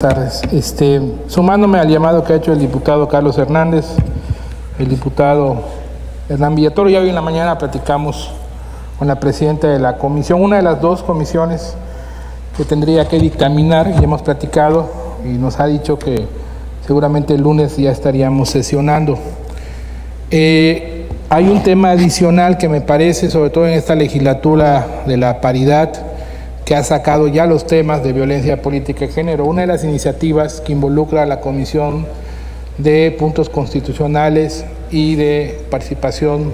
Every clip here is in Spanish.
tardes. Este, sumándome al llamado que ha hecho el diputado Carlos Hernández, el diputado Hernán Villatoro, ya hoy en la mañana platicamos con la presidenta de la comisión, una de las dos comisiones que tendría que dictaminar, y hemos platicado y nos ha dicho que seguramente el lunes ya estaríamos sesionando. Eh, hay un tema adicional que me parece, sobre todo en esta legislatura de la paridad, que ha sacado ya los temas de violencia política y género. Una de las iniciativas que involucra a la Comisión de Puntos Constitucionales y de Participación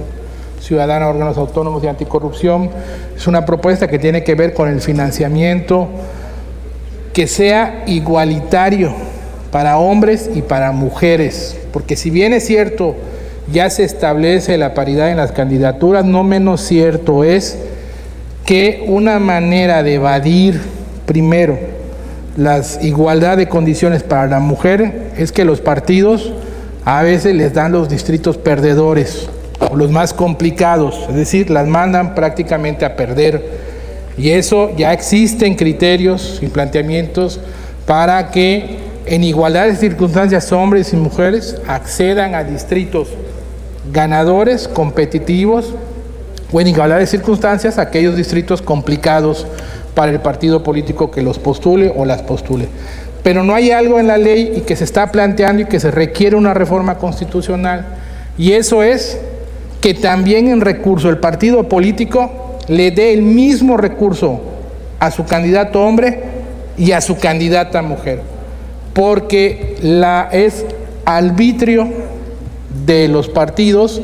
Ciudadana, órganos autónomos y anticorrupción, es una propuesta que tiene que ver con el financiamiento que sea igualitario para hombres y para mujeres, porque si bien es cierto, ya se establece la paridad en las candidaturas, no menos cierto es que una manera de evadir primero las igualdad de condiciones para la mujer es que los partidos a veces les dan los distritos perdedores o los más complicados, es decir, las mandan prácticamente a perder. Y eso ya existen criterios y planteamientos para que en igualdad de circunstancias hombres y mujeres accedan a distritos ganadores, competitivos, o en igualdad de circunstancias aquellos distritos complicados para el partido político que los postule o las postule. Pero no hay algo en la ley y que se está planteando y que se requiere una reforma constitucional. Y eso es que también en recurso el partido político le dé el mismo recurso a su candidato hombre y a su candidata mujer. Porque la es arbitrio de los partidos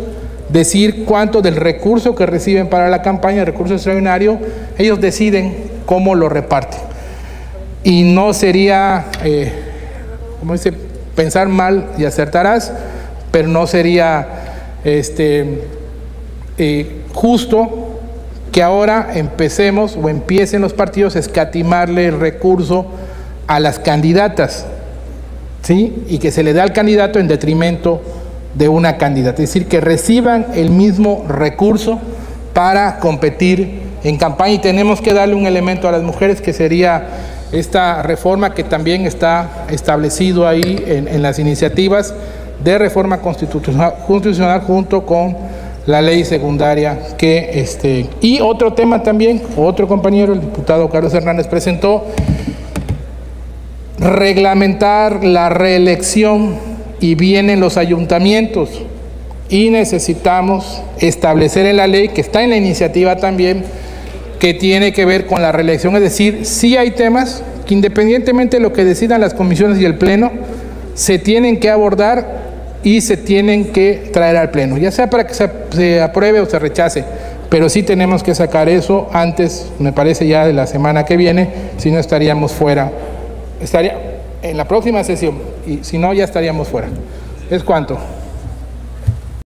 decir cuánto del recurso que reciben para la campaña, el recurso extraordinario, ellos deciden cómo lo reparten. Y no sería, eh, como dice, pensar mal y acertarás, pero no sería este, eh, justo que ahora empecemos o empiecen los partidos a escatimarle el recurso a las candidatas, ¿sí? Y que se le da al candidato en detrimento de una candidata, es decir, que reciban el mismo recurso para competir en campaña. Y tenemos que darle un elemento a las mujeres que sería esta reforma que también está establecido ahí en, las iniciativas de reforma constitucional, constitucional, junto con la ley secundaria que este y otro tema también otro compañero el diputado Carlos Hernández presentó reglamentar la reelección y vienen los ayuntamientos. Y necesitamos establecer en la ley, que está en la iniciativa también, que tiene que ver con la reelección, es decir, sí hay temas que independientemente de lo que decidan las comisiones y el Pleno, se tienen que abordar y se tienen que traer al Pleno, ya sea para que se, apruebe o se rechace, pero sí tenemos que sacar eso antes, me parece ya de la semana que viene, si no estaríamos fuera. Estaría, en la próxima sesión, y si no, ya estaríamos fuera. ¿Es cuánto?